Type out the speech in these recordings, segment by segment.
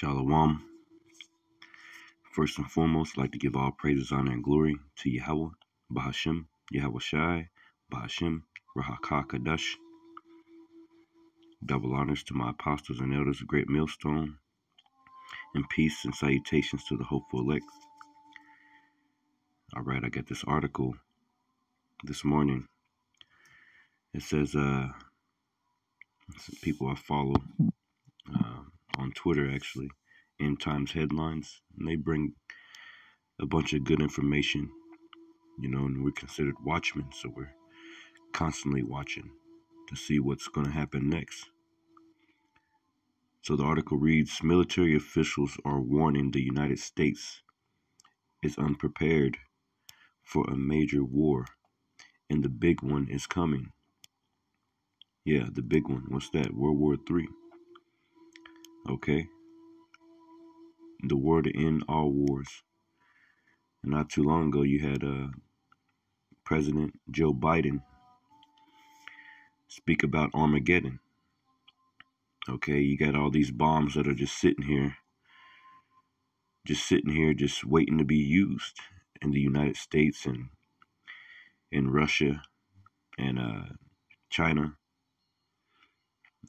Shalom. First and foremost, I'd like to give all praises, honor, and glory to Yahweh, Bahashim, Yahweh Shai, Bahashim, Rahaka Kadash. Double honors to my apostles and elders, of great millstone, and peace and salutations to the hopeful elect. All right, I got this article this morning. It says, uh, people I follow on Twitter actually, End Times headlines, and they bring a bunch of good information, you know, and we're considered watchmen, so we're constantly watching to see what's going to happen next. So the article reads Military officials are warning the United States is unprepared for a major war, and the big one is coming. Yeah, the big one. What's that? World War Three. Okay. The war to end all wars. Not too long ago, you had uh, President Joe Biden speak about Armageddon. Okay, you got all these bombs that are just sitting here, just sitting here, just waiting to be used in the United States and in Russia and uh, China.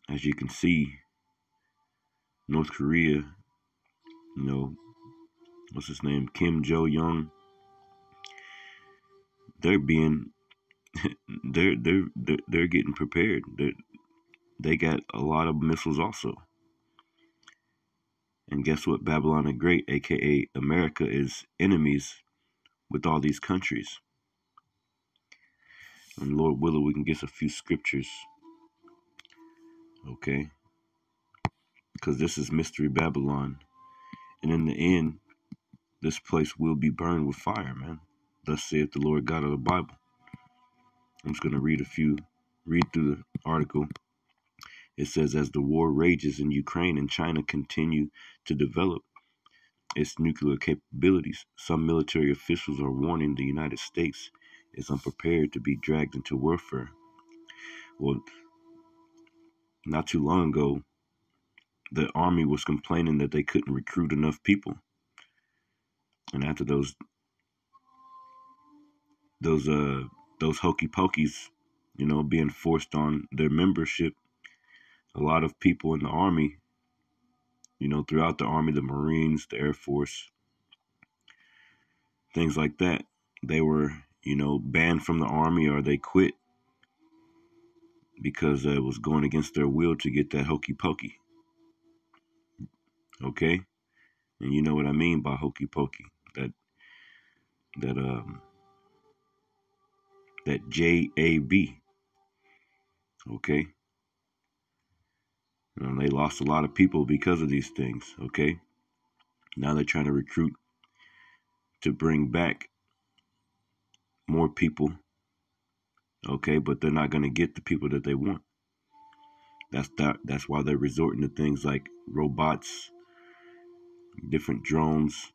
As you can see, North Korea, you know, what's his name, Kim Jo Young, they're being, they're they're they're, they're getting prepared. They're, they got a lot of missiles also. And guess what? Babylon the Great, aka America, is enemies with all these countries. And Lord willing, we can get a few scriptures. Okay? Because this is Mystery Babylon. And in the end, this place will be burned with fire, man. Thus saith the Lord God of the Bible. I'm just going to read a few, read through the article. It says, as the war rages in Ukraine and China continue to develop its nuclear capabilities, some military officials are warning the United States is unprepared to be dragged into warfare. Well, not too long ago, the army was complaining that they couldn't recruit enough people. And after those those uh those hokey pokies, you know, being forced on their membership a lot of people in the army, you know, throughout the army, the Marines, the Air Force, things like that, they were, you know, banned from the army or they quit because it was going against their will to get that hokey pokey. Okay? And you know what I mean by hokey pokey. That that um that J A B. Okay? And they lost a lot of people because of these things, okay? Now they're trying to recruit to bring back more people, okay? But they're not going to get the people that they want. That's that. That's why they're resorting to things like robots, different drones,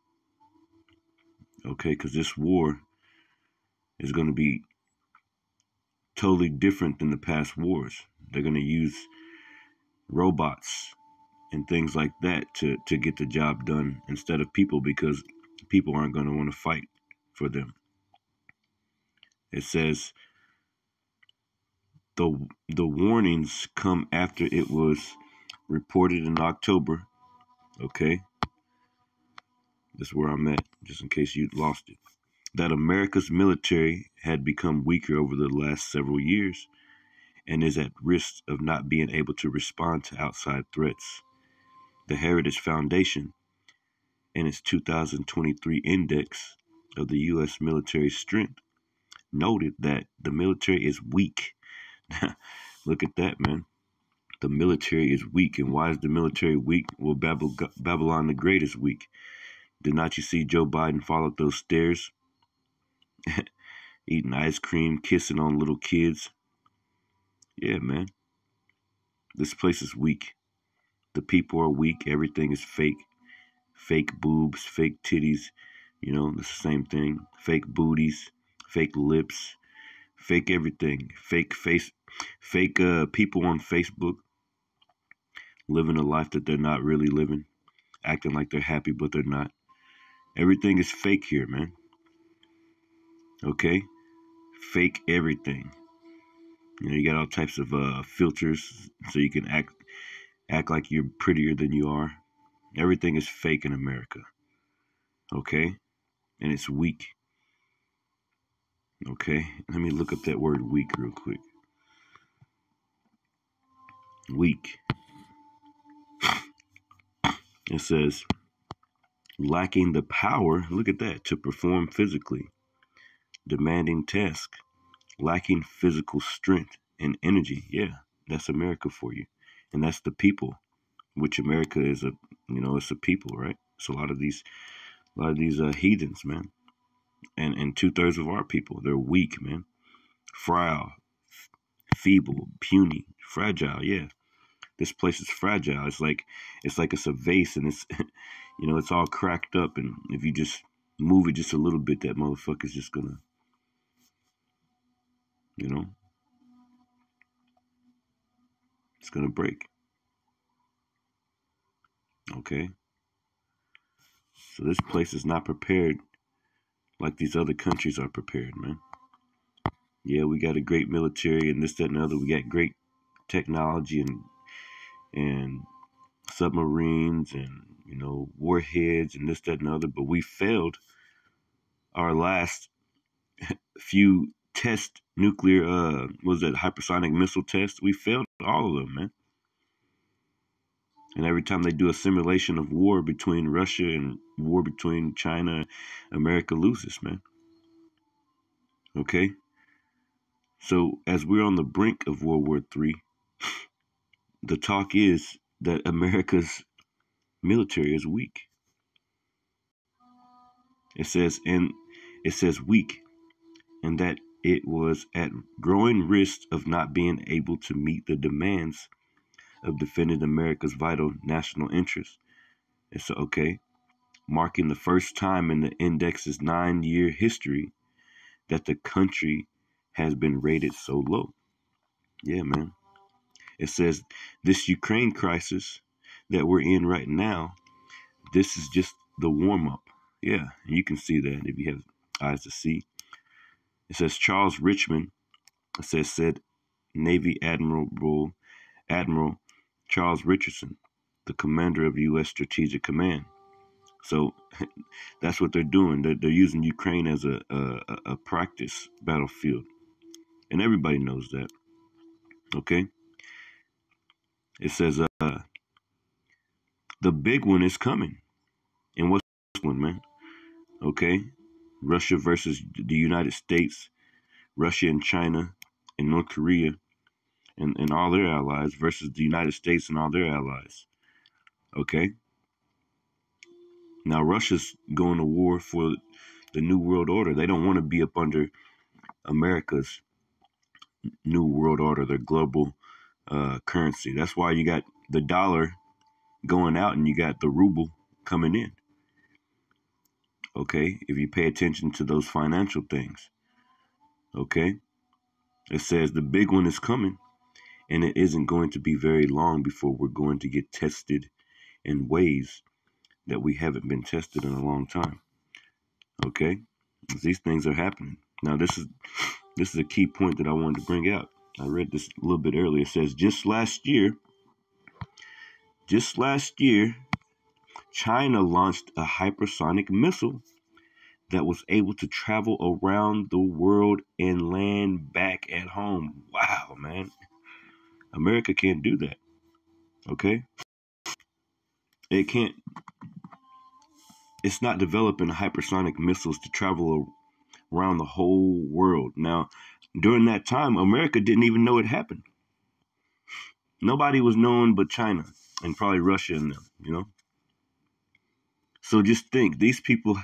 okay? Because this war is going to be totally different than the past wars. They're going to use robots and things like that to, to get the job done instead of people because people aren't going to want to fight for them. It says the the warnings come after it was reported in October. Okay. That's where I'm at, just in case you lost it. That America's military had become weaker over the last several years and is at risk of not being able to respond to outside threats. The Heritage Foundation, in its 2023 Index of the U.S. military strength, noted that the military is weak. Look at that, man. The military is weak. And why is the military weak? Well, Babylon the Great is weak. Did not you see Joe Biden fall up those stairs? Eating ice cream, kissing on little kids, yeah, man. This place is weak. The people are weak. Everything is fake. Fake boobs, fake titties. You know, it's the same thing. Fake booties, fake lips, fake everything. Fake face, fake uh, people on Facebook living a life that they're not really living. acting like they're happy, but they're not. Everything is fake here, man. Okay? Fake everything. You know, you got all types of uh, filters so you can act act like you're prettier than you are. Everything is fake in America. Okay? And it's weak. Okay? Let me look up that word weak real quick. Weak. It says lacking the power, look at that, to perform physically, demanding tasks, lacking physical strength and energy. Yeah, that's America for you. And that's the people, which America is a, you know, it's a people, right? It's a lot of these, a lot of these uh, heathens, man. And, and two thirds of our people, they're weak, man. Frail, feeble, puny, fragile. Yeah, this place is fragile. It's like it's like it's a vase, and it's you know it's all cracked up, and if you just move it just a little bit, that motherfucker's just gonna, you know, it's gonna break. Okay. So this place is not prepared like these other countries are prepared, man. Yeah, we got a great military and this, that, and the other. We got great technology and and submarines and you know warheads and this, that, and other. But we failed our last few test nuclear uh was that hypersonic missile test. We failed all of them, man. And every time they do a simulation of war between Russia and war between China, America loses, man. Okay? So as we're on the brink of World War III, the talk is that America's military is weak. It says and it says weak and that it was at growing risk of not being able to meet the demands of defending America's vital national interests. It's okay, marking the first time in the index's nine year history that the country has been rated so low. Yeah, man. It says this Ukraine crisis that we're in right now, this is just the warm up. Yeah, you can see that if you have eyes to see. It says Charles Richmond, it says said Navy Admiral Admiral Charles Richardson, the commander of U.S. Strategic Command. So that's what they're doing. They're, they're using Ukraine as a, a, a practice battlefield. And everybody knows that. Okay? It says, uh, the big one is coming. And what's this one, man? Okay? Russia versus the United States, Russia and China, and North Korea and, and all their allies versus the United States and all their allies. Okay? Now, Russia's going to war for the New World Order. They don't want to be up under America's New World Order, their global uh, currency. That's why you got the dollar going out and you got the ruble coming in. Okay? If you pay attention to those financial things. Okay? It says the big one is coming and it isn't going to be very long before we're going to get tested in ways that we haven't been tested in a long time. Okay? These things are happening. Now this is this is a key point that I wanted to bring out. I read this a little bit earlier. It says just last year, just last year, China launched a hypersonic missile that was able to travel around the world and land back at home. Wow, man. America can't do that. Okay? It can't. It's not developing hypersonic missiles to travel around the whole world. Now, during that time, America didn't even know it happened. Nobody was known but China and probably Russia in them, you know? So just think these people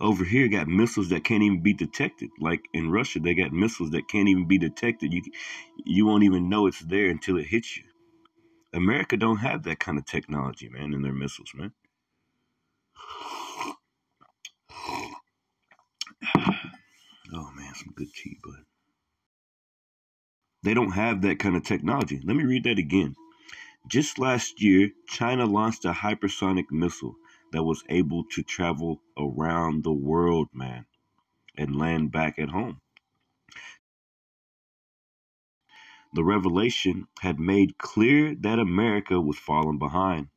over here got missiles that can't even be detected. Like in Russia, they got missiles that can't even be detected. You you won't even know it's there until it hits you. America don't have that kind of technology, man, in their missiles, man. Oh man, some good tea, bud. They don't have that kind of technology. Let me read that again. Just last year, China launched a hypersonic missile that was able to travel around the world, man, and land back at home. The revelation had made clear that America was falling behind,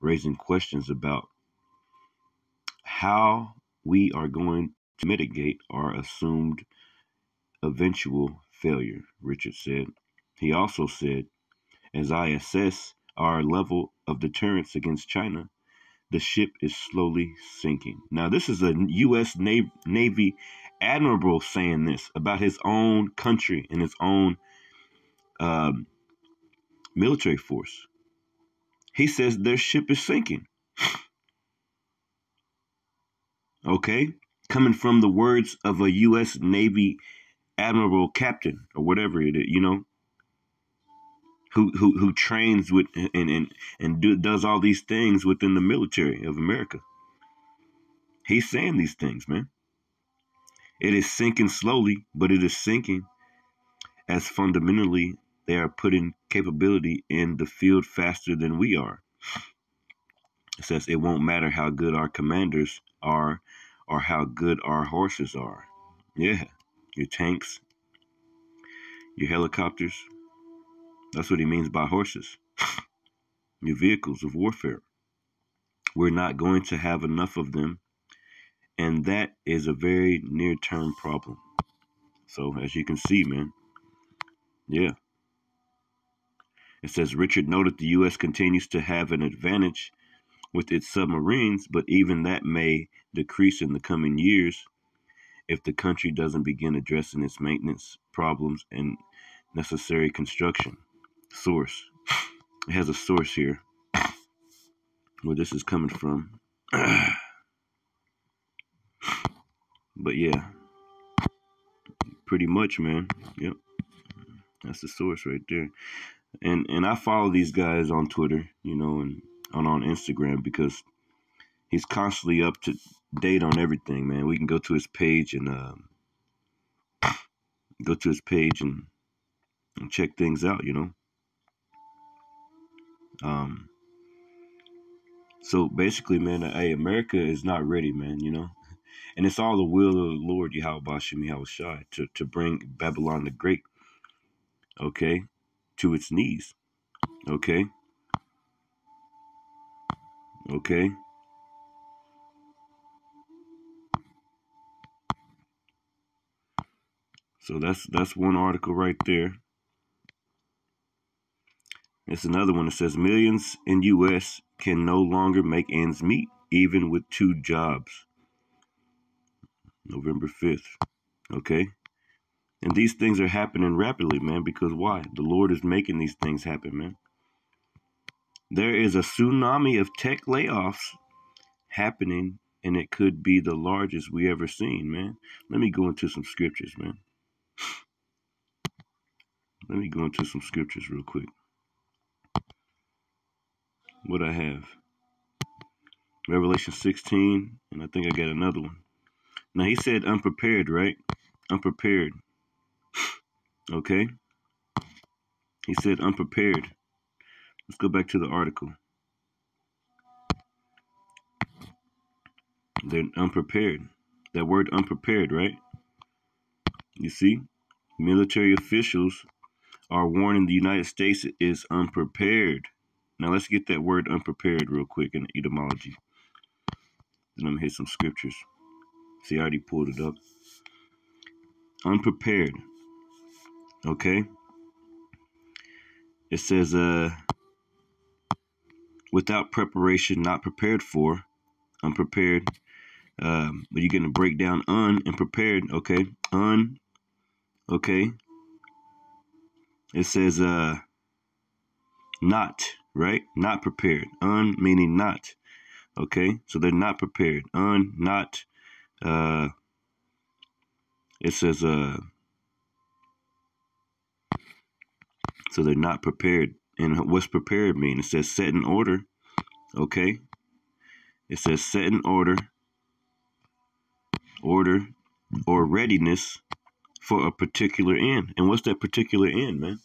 raising questions about how we are going to mitigate our assumed eventual failure, Richard said. He also said, as I assess our level of deterrence against China, the ship is slowly sinking. Now, this is a U.S. Navy admiral saying this about his own country and his own um, military force. He says their ship is sinking. okay? Coming from the words of a U.S. Navy admiral captain or whatever it is, you know, who who who trains with and and and do, does all these things within the military of America. He's saying these things, man. It is sinking slowly, but it is sinking as fundamentally they are putting capability in the field faster than we are. It says it won't matter how good our commanders are or how good our horses are. Yeah, your tanks, your helicopters, that's what he means by horses. Your vehicles of warfare. We're not going to have enough of them, and that is a very near term problem. So, as you can see, man, yeah. It says Richard noted the U.S. continues to have an advantage with its submarines, but even that may decrease in the coming years if the country doesn't begin addressing its maintenance problems and necessary construction source. It has a source here where this is coming from. but yeah, pretty much, man. Yep, that's the source right there. And and I follow these guys on Twitter, you know, and on on Instagram because he's constantly up to date on everything, man. We can go to his page and uh, go to his page and, and check things out, you know. Um, so basically, man, hey, America is not ready, man, you know? And it's all the will of the Lord Yahweh Shai to, to bring Babylon the Great, okay, to its knees, okay? Okay? So that's that's one article right there. It's another one that says millions in U.S. can no longer make ends meet, even with two jobs. November 5th. Okay? And these things are happening rapidly, man, because why? The Lord is making these things happen, man. There is a tsunami of tech layoffs happening, and it could be the largest we ever seen, man. Let me go into some scriptures, man. Let me go into some scriptures real quick what I have. Revelation 16, and I think I got another one. Now he said unprepared, right? Unprepared. Okay? He said unprepared. Let's go back to the article. They're unprepared. That word unprepared, right? You see? Military officials are warning the United States is unprepared now let's get that word unprepared real quick in the etymology. Then I'm gonna hit some scriptures. See, I already pulled it up. Unprepared. Okay. It says, uh, without preparation, not prepared for, unprepared. Um, but you're gonna break down un and prepared. Okay, un. Okay. It says, uh, not right? Not prepared. Un meaning not. Okay, so they're not prepared. Un, not. Uh, it says, uh, so they're not prepared. And what's prepared mean? It says set in order. Okay, it says set in order, order, or readiness for a particular end. And what's that particular end, man?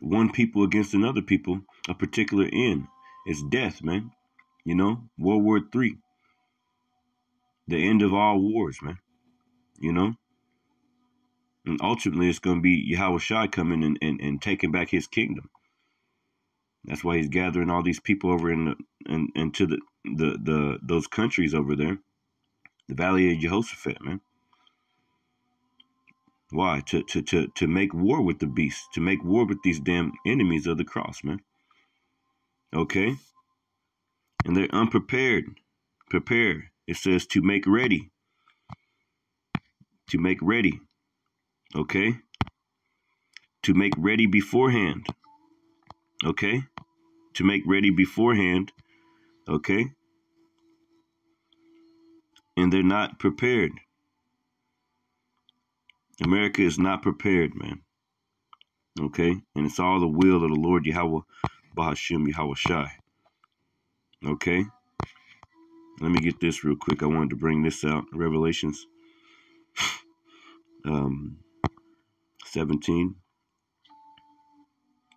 One people against another people a particular end. It's death, man. You know, World War Three. The end of all wars, man. You know? And ultimately it's gonna be Yahweh Shai coming and, and, and taking back his kingdom. That's why he's gathering all these people over in the in, into the, the the those countries over there. The Valley of Jehoshaphat, man. Why? To, to, to, to make war with the beast, to make war with these damn enemies of the cross, man. Okay? And they're unprepared. Prepare. It says to make ready. To make ready. Okay? To make ready beforehand. Okay? To make ready beforehand. Okay? And they're not prepared. America is not prepared, man. Okay? And it's all the will of the Lord Yahweh Bahashim Yahweh Shai. Okay? Let me get this real quick. I wanted to bring this out. Revelations um 17.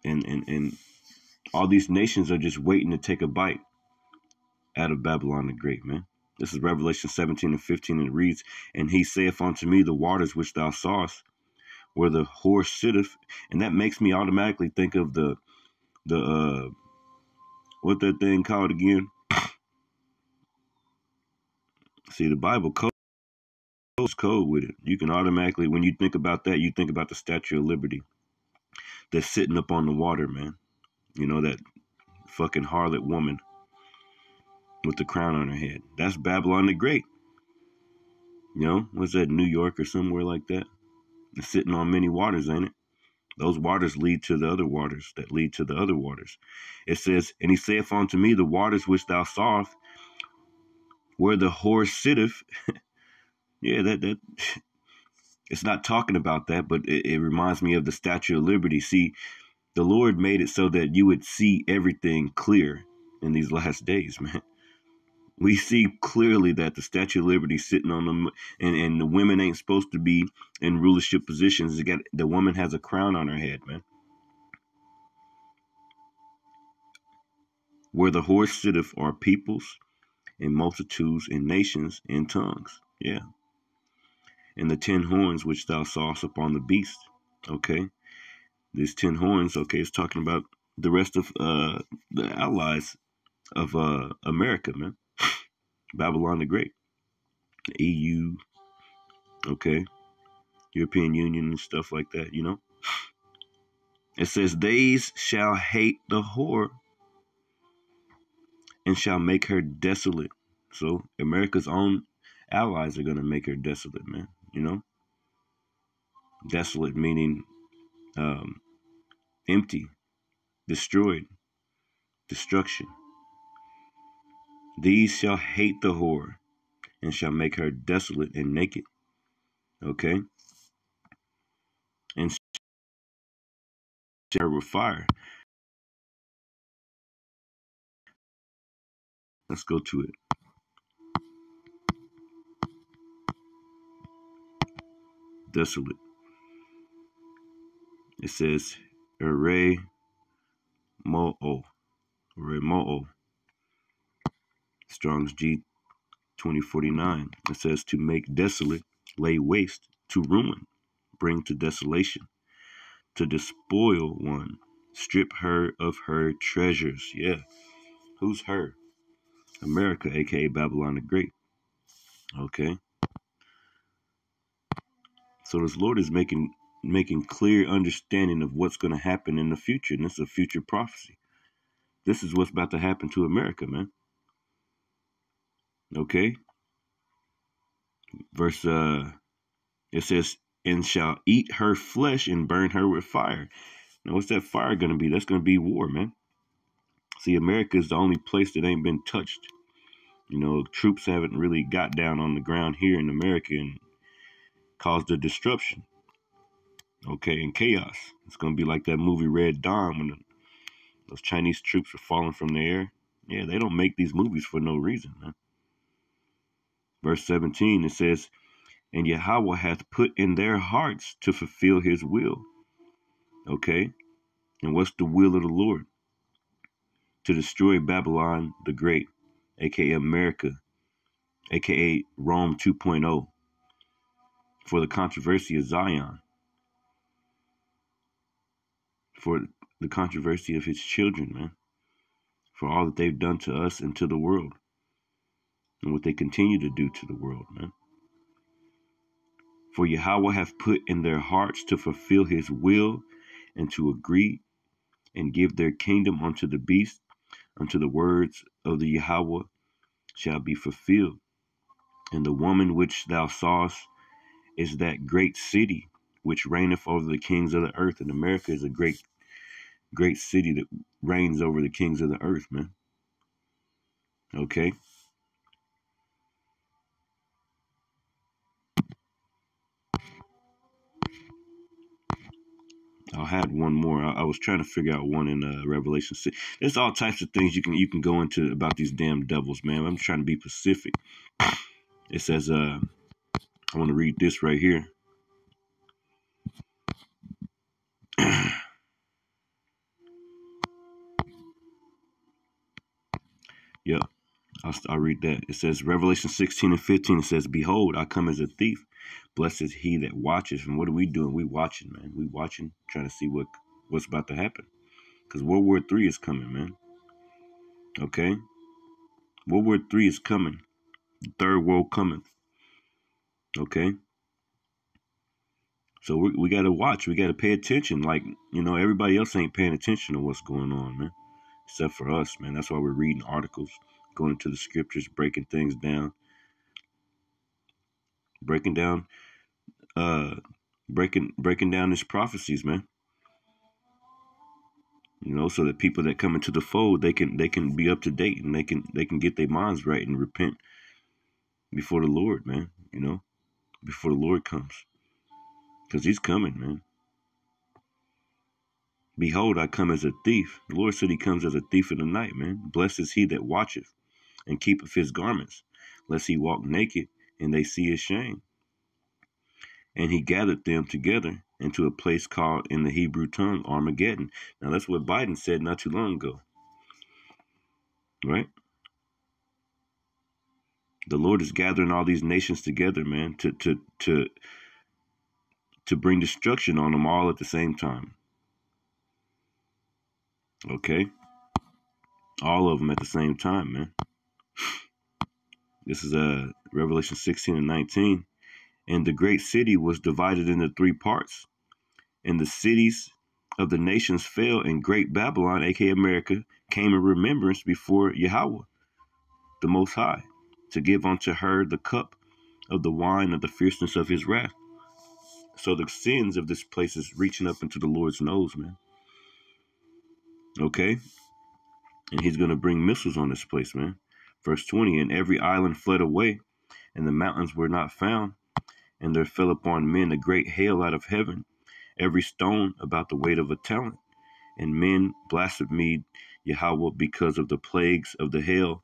And and and all these nations are just waiting to take a bite out of Babylon the Great, man. This is Revelation 17 and 15, and it reads, And he saith unto me, The waters which thou sawest, where the horse sitteth, and that makes me automatically think of the the uh what that thing called again? See, the Bible code code with it. You can automatically, when you think about that, you think about the Statue of Liberty that's sitting up on the water, man. You know that fucking harlot woman with the crown on her head. That's Babylon the Great. You know, was that New York or somewhere like that? It's sitting on many waters, ain't it? Those waters lead to the other waters that lead to the other waters. It says, And he saith unto me, The waters which thou sawest, where the horse sitteth. yeah, that that it's not talking about that, but it, it reminds me of the Statue of Liberty. See, the Lord made it so that you would see everything clear in these last days, man we see clearly that the Statue of Liberty sitting on them, and, and the women ain't supposed to be in rulership positions. They got the woman has a crown on her head, man. Where the horse sitteth are peoples and multitudes and nations and tongues. Yeah. And the ten horns which thou sawest upon the beast. Okay. These ten horns, okay, it's talking about the rest of uh the allies of uh America, man. Babylon the Great, the EU, okay, European Union and stuff like that, you know. It says, These shall hate the whore and shall make her desolate. So America's own allies are going to make her desolate, man, you know. Desolate meaning um, empty, destroyed, destruction. These shall hate the whore and shall make her desolate and naked. Okay? And share with fire. Let's go to it. Desolate. It says, Ere Mo'o. Eremoo. Strong's G 2049. It says to make desolate, lay waste, to ruin, bring to desolation, to despoil one, strip her of her treasures. Yeah. Who's her? America, aka Babylon the Great. Okay. So this Lord is making making clear understanding of what's going to happen in the future, and this is a future prophecy. This is what's about to happen to America, man. Okay. Verse uh it says, and shall eat her flesh and burn her with fire. Now what's that fire gonna be? That's gonna be war, man. See, America is the only place that ain't been touched. You know, troops haven't really got down on the ground here in America and caused a disruption. Okay, and chaos. It's gonna be like that movie Red Dawn when the, those Chinese troops were falling from the air. Yeah, they don't make these movies for no reason, man verse 17, it says, And Yahweh hath put in their hearts to fulfill his will. Okay? And what's the will of the Lord? To destroy Babylon the Great, aka America, aka Rome 2.0, for the controversy of Zion, for the controversy of his children, man, for all that they've done to us and to the world, and what they continue to do to the world, man. For Yahweh hath put in their hearts to fulfill his will and to agree and give their kingdom unto the beast, unto the words of the Yahweh shall be fulfilled. And the woman which thou sawest is that great city which reigneth over the kings of the earth. And America is a great, great city that reigns over the kings of the earth, man. Okay. I had one more. I, I, was trying to figure out one in uh, Revelation six. There's all types of things you can you can go into about these damn devils, man. I'm trying to be specific. It says, uh, I want to read this right here. yep, I'll, I'll read that. It says, Revelation 16 and 15. It says, Behold, I come as a thief. Blessed is he that watches. And what are we doing? We watching, man. We watching, trying to see what what's about to happen. Because World War Three is coming, man. Okay? World War Three is coming. The third world coming. Okay? So we, we got to watch. We got to pay attention. Like, you know, everybody else ain't paying attention to what's going on, man. Except for us, man. That's why we're reading articles, going into the scriptures, breaking things down. Breaking down uh breaking breaking down his prophecies, man. You know, so that people that come into the fold, they can they can be up to date and they can they can get their minds right and repent before the Lord, man. You know, before the Lord comes, because He's coming, man. Behold, I come as a thief. The Lord said He comes as a thief in the night, man. Blessed is he that watcheth and keepeth his garments, lest he walk naked and they see his shame and he gathered them together into a place called in the Hebrew tongue Armageddon. Now that's what Biden said not too long ago. Right? The Lord is gathering all these nations together, man, to to to to bring destruction on them all at the same time. Okay? All of them at the same time, man. This is uh Revelation 16 and 19. And the great city was divided into three parts. And the cities of the nations fell, and great Babylon, aka America, came in remembrance before Yahweh, the Most High, to give unto her the cup of the wine of the fierceness of his wrath. So the sins of this place is reaching up into the Lord's nose, man. Okay? And he's going to bring missiles on this place, man. Verse 20 And every island fled away, and the mountains were not found and there fell upon men a great hail out of heaven, every stone about the weight of a talent. And men blasphemed Yahweh because of the plagues of the hail.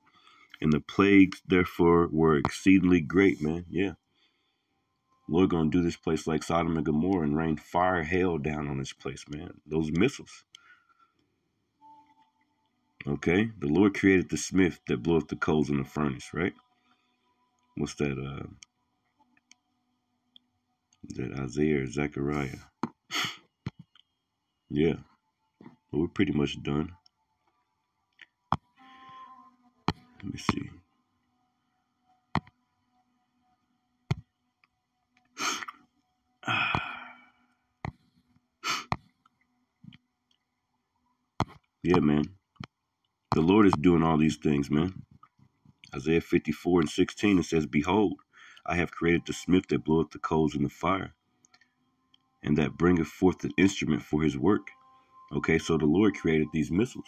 And the plagues, therefore, were exceedingly great, man. Yeah. Lord gonna do this place like Sodom and Gomorrah and rain fire, hail down on this place, man. Those missiles. Okay? The Lord created the smith that blew up the coals in the furnace, right? What's that? Uh that Isaiah or Zechariah? yeah. Well, we're pretty much done. Let me see. yeah, man. The Lord is doing all these things, man. Isaiah 54 and 16, it says, Behold, I have created the smith that bloweth the coals in the fire, and that bringeth forth the instrument for his work. Okay, so the Lord created these missiles.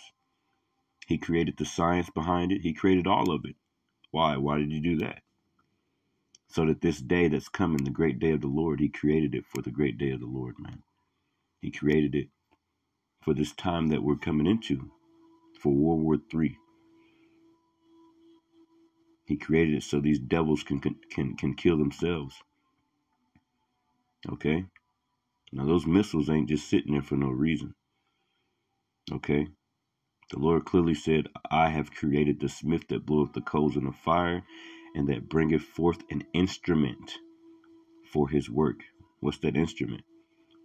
He created the science behind it. He created all of it. Why? Why did he do that? So that this day that's coming, the great day of the Lord, he created it for the great day of the Lord, man. He created it for this time that we're coming into, for World War III. He created it so these devils can can can kill themselves. Okay? Now those missiles ain't just sitting there for no reason. Okay. The Lord clearly said, I have created the smith that bloweth the coals in the fire and that bringeth forth an instrument for his work. What's that instrument?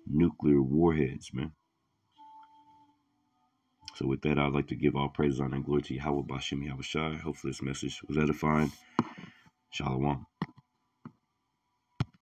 Nuclear warheads, man. So with that, I'd like to give all praise, honor, and glory to Yahweh Bashim Yahweh Shai. Hopefully this message was edifying. Shalom.